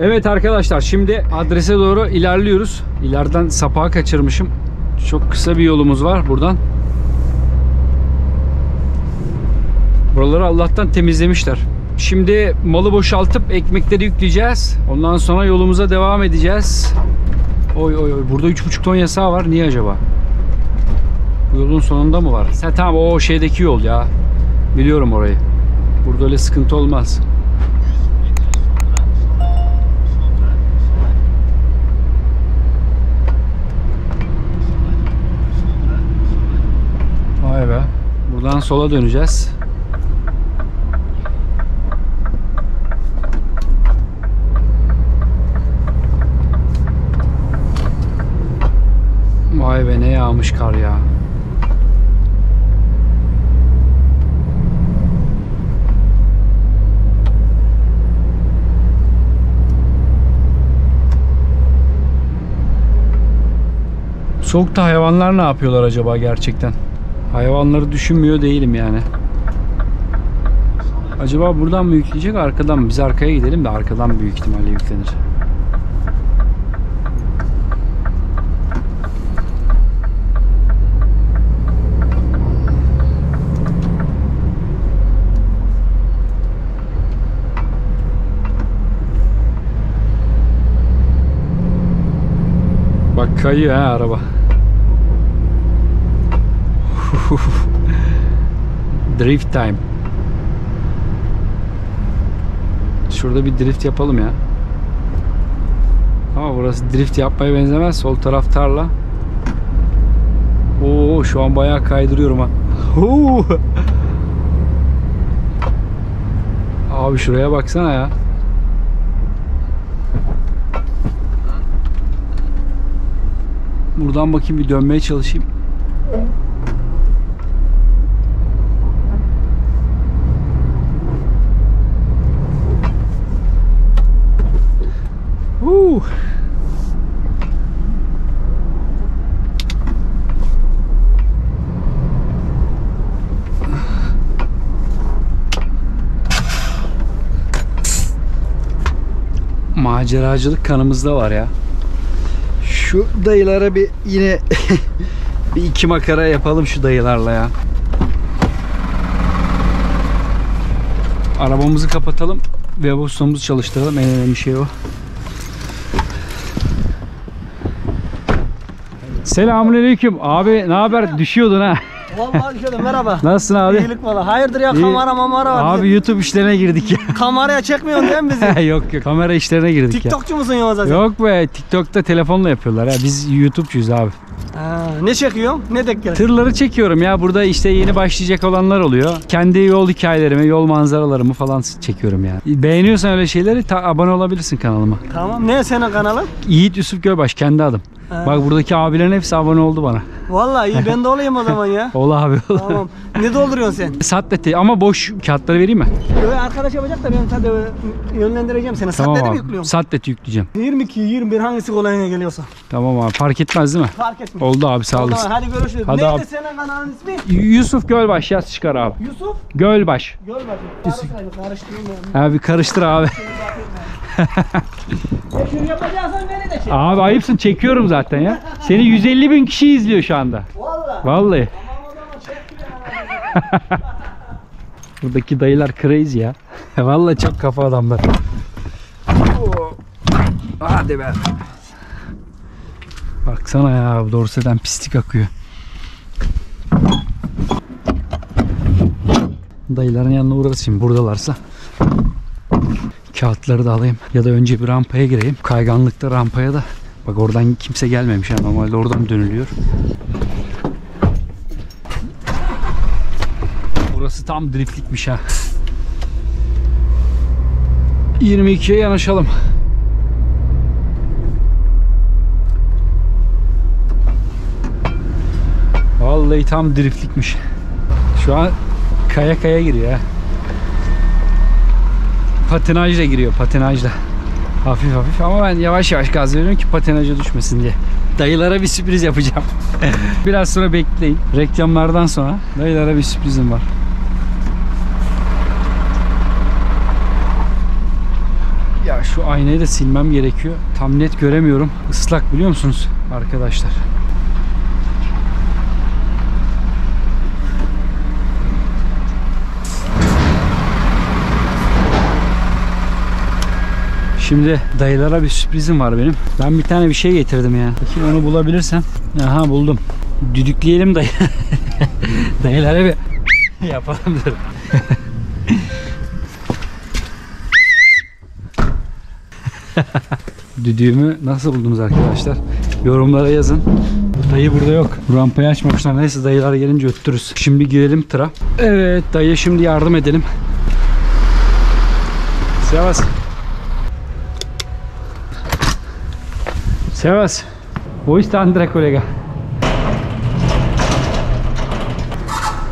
Evet arkadaşlar şimdi adrese doğru ilerliyoruz. İleriden sapağı kaçırmışım. Çok kısa bir yolumuz var buradan. Buraları Allah'tan temizlemişler. Şimdi malı boşaltıp ekmekleri yükleyeceğiz. Ondan sonra yolumuza devam edeceğiz. Oy oy oy. Burada 3,5 ton yasağı var. Niye acaba? Bu yolun sonunda mı var? Sen tamam o şeydeki yol ya. Biliyorum orayı. Burada öyle sıkıntı olmaz. Vay be. Buradan sola döneceğiz. Vay be ne yağmış kar ya. Soğukta hayvanlar ne yapıyorlar acaba gerçekten? Hayvanları düşünmüyor değilim yani. Acaba buradan mı yükleyecek arkadan mı? Biz arkaya gidelim de arkadan büyük ihtimalle yüklenir. Bak kayıyor ha araba. Drift time. Şurada bir drift yapalım ya. Ama burası drift yapmaya benzemez. Sol taraf tarla. Oo şu an bayağı kaydırıyorum ha. Abi şuraya baksana ya. Buradan bakayım bir dönmeye çalışayım. Maceracılık kanımızda var ya. Şu dayılara bir yine bir iki makara yapalım şu dayılarla ya. Arabamızı kapatalım ve bostomuzu çalıştıralım. En önemli şey o. Selamünaleyküm. Abi ne haber? Düşüyordun ha. Vallahi merhaba. Nasılsın abi? İyilik valla. Hayırdır ya İyi. kamera mamara var. Abi YouTube işlerine girdik ya. Kameraya çekmiyorsun değil mi bizi? yok yok. Kamera işlerine girdik ya. TikTokçu musun yoksa sen? Yok be TikTok'ta telefonla yapıyorlar ya. Biz YouTube'cuyuz abi. Ha, ne çekiyorsun? Ne denk gel? Tırları çekiyorum ya. Burada işte yeni başlayacak olanlar oluyor. Kendi yol hikayelerimi, yol manzaralarımı falan çekiyorum ya. Beğeniyorsan öyle şeyleri abone olabilirsin kanalıma. Tamam. Ne senin kanalın? Yiğit Yusuf Gölbaş kendi adım. Ha. Bak buradaki abilerin hepsi abone oldu bana. Vallahi iyi ben de olayım o zaman ya. Ol abi ol. tamam. Ne dolduruyorsun sen? Satteti ama boş kağıtları vereyim mi? Öyle arkadaş yapacak da ben tabii yönlendireceğim seni. Tamam Sattede mi yüklüyorum? Satteti yükleyeceğim. 22, 21 hangisi kolayına geliyorsa. Tamam abi fark etmez değil mi? Fark etmiyor. Oldu abi sağ olasın. hadi görüşürüz. Hadi Neydi abi. senin kanalın ismi? Yusuf Gölbaş yaz çıkar abi. Yusuf. Gölbaş. Bakayım. Karıştırayım, karıştırayım. Abi karıştır abi. Şunu yapacaksan beni de çek. Abi ayıpsın çekiyorum zaten ya. Seni 150 bin kişi izliyor şu anda. Vallahi. Vallahi. Tamam o zaman çek bir Buradaki dayılar crazy ya. Vallahi çok kafa adamlar. Hadi be. Baksana ya dorseden pislik akıyor. Dayıların yanına uğrarız şimdi buradalarsa. Kağıtları da alayım. Ya da önce bir rampaya gireyim. Kayganlıkta rampaya da. Bak oradan kimse gelmemiş ha. Normalde oradan dönülüyor. Burası tam driftlikmiş ha. 22'ye yanaşalım. Vallahi tam driftlikmiş. Şu an kaya kaya giriyor ha. Patinajla giriyor patinajla. Hafif hafif ama ben yavaş yavaş gaz veriyorum ki patinaja düşmesin diye. Dayılara bir sürpriz yapacağım. Biraz sonra bekleyin. Reklamlardan sonra dayılara bir sürprizim var. Ya şu aynayı da silmem gerekiyor. Tam net göremiyorum. Islak biliyor musunuz arkadaşlar? Şimdi dayılara bir sürprizim var benim. Ben bir tane bir şey getirdim ya. Bakayım onu bulabilirsem. Aha buldum. Düdükleyelim dayı. Dayılara bir yapalım dur. Düdüğümü nasıl buldunuz arkadaşlar? Yorumlara yazın. Dayı burada yok. Rampayı açmamışlar. Neyse dayılar gelince öttürürüz. Şimdi girelim tıra. Evet dayı şimdi yardım edelim. Sevas. Servus. Wo ist der andere Kollege?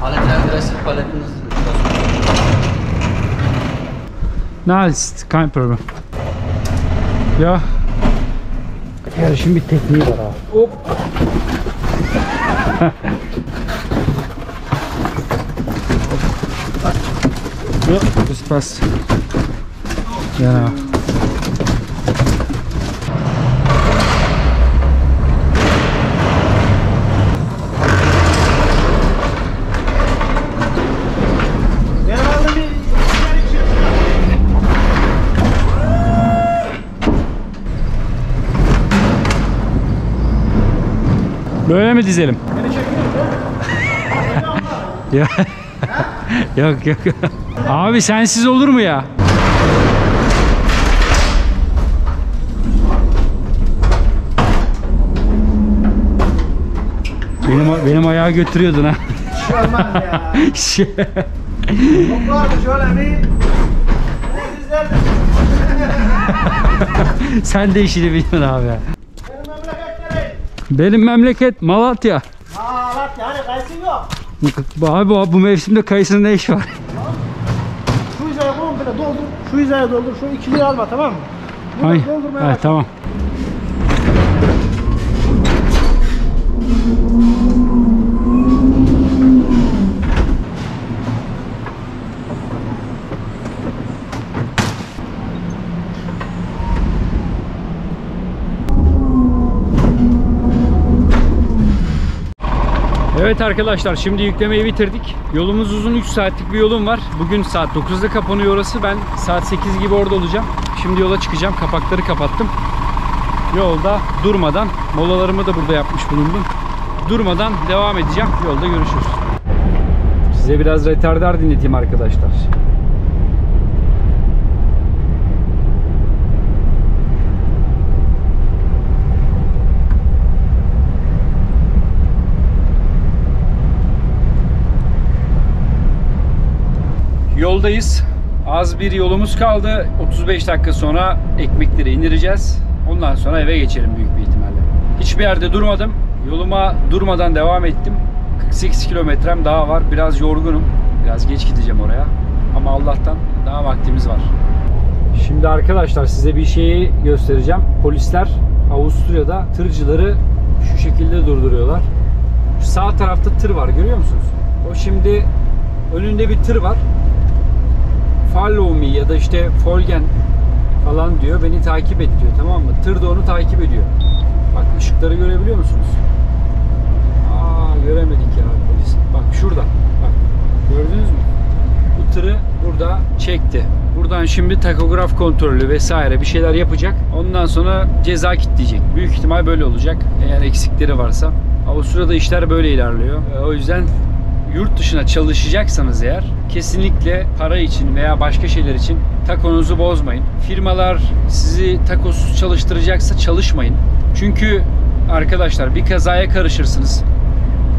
Alle 33 Paletten sind Nein, ist kein Problem. Ja. Ja, ich bin mit Technik drauf. Oh. ja, das passt. Genau. Böyle mi dizelim? Ya. yok yok. Abi sensiz olur mu ya? Benim benim ayağı götürüyordun ha. Şey olmaz ya. Şey- Toplardı şöyle bir. Ne güzel. Sen de işini biliyorsun abi. ya. Benim memleket nereye? Benim memleket Malatya. Aa bak yani kayısın yok. Abi bu, bu mevsimde kayısının ne işi var? Şu hizaya komple doldur. Şu hizaya doldur. Şu ikiliyi alma tamam mı? Bunu doldurmaya ha, tamam. Evet arkadaşlar şimdi yüklemeyi bitirdik. Yolumuz uzun 3 saatlik bir yolum var. Bugün saat 9'da kapanıyor orası. Ben saat 8 gibi orada olacağım. Şimdi yola çıkacağım. Kapakları kapattım. Yolda durmadan molalarımı da burada yapmış bulundum. Durmadan devam edeceğim. Yolda görüşürüz. Size biraz retardar dinleteyim arkadaşlar. Yoldayız. Az bir yolumuz kaldı. 35 dakika sonra ekmekleri indireceğiz. Ondan sonra eve geçelim büyük bir ihtimalle. Hiçbir yerde durmadım. Yoluma durmadan devam ettim. 48 kilometrem daha var. Biraz yorgunum. Biraz geç gideceğim oraya. Ama Allah'tan daha vaktimiz var. Şimdi arkadaşlar size bir şeyi göstereceğim. Polisler Avusturya'da tırcıları şu şekilde durduruyorlar. Şu sağ tarafta tır var görüyor musunuz? O şimdi önünde bir tır var. Follow me ya da işte Folgen falan diyor. Beni takip et diyor tamam mı? Tır da onu takip ediyor. Bak ışıkları görebiliyor musunuz? Aa göremedik ya polis. Bak şurada. Bak gördünüz mü? Bu tırı burada çekti. Buradan şimdi takograf kontrolü vesaire bir şeyler yapacak. Ondan sonra ceza kitleyecek. Büyük ihtimal böyle olacak. Eğer eksikleri varsa. Avusturya'da işler böyle ilerliyor. E, O yüzden yurt dışına çalışacaksanız eğer kesinlikle para için veya başka şeyler için takonuzu bozmayın. Firmalar sizi takosuz çalıştıracaksa çalışmayın. Çünkü arkadaşlar bir kazaya karışırsınız.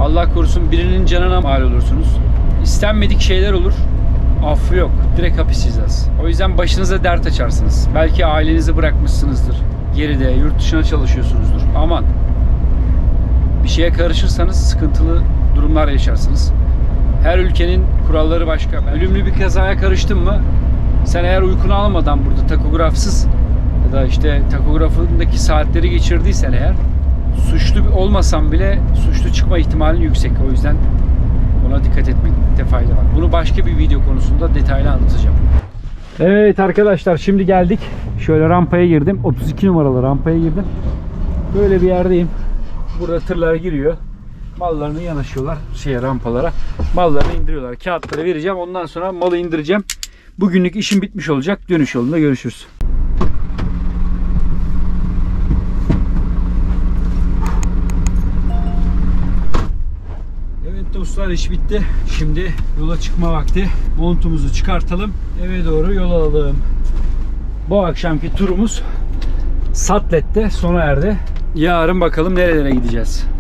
Allah korusun birinin canına mal olursunuz. İstenmedik şeyler olur. Affı yok. Direkt hapis cezası. O yüzden başınıza dert açarsınız. Belki ailenizi bırakmışsınızdır. Geride, yurt dışına çalışıyorsunuzdur. Aman. Bir şeye karışırsanız sıkıntılı durumlar yaşarsınız. Her ülkenin kuralları başka. Ölümlü bir kazaya karıştın mı sen eğer uykunu almadan burada takografsız ya da işte takografındaki saatleri geçirdiysen eğer suçlu olmasan bile suçlu çıkma ihtimalin yüksek. O yüzden ona dikkat etmekte fayda var. Bunu başka bir video konusunda detaylı anlatacağım. Evet arkadaşlar şimdi geldik. Şöyle rampaya girdim. 32 numaralı rampaya girdim. Böyle bir yerdeyim. Burada tırlar giriyor. Mallarını yanaşıyorlar şeye rampalara. Mallarını indiriyorlar. Kağıtları vereceğim. Ondan sonra malı indireceğim. Bugünlük işim bitmiş olacak. Dönüş yolunda görüşürüz. Evet dostlar iş bitti. Şimdi yola çıkma vakti. Montumuzu çıkartalım. Eve doğru yol alalım. Bu akşamki turumuz Satlet'te sona erdi. Yarın bakalım nerelere gideceğiz.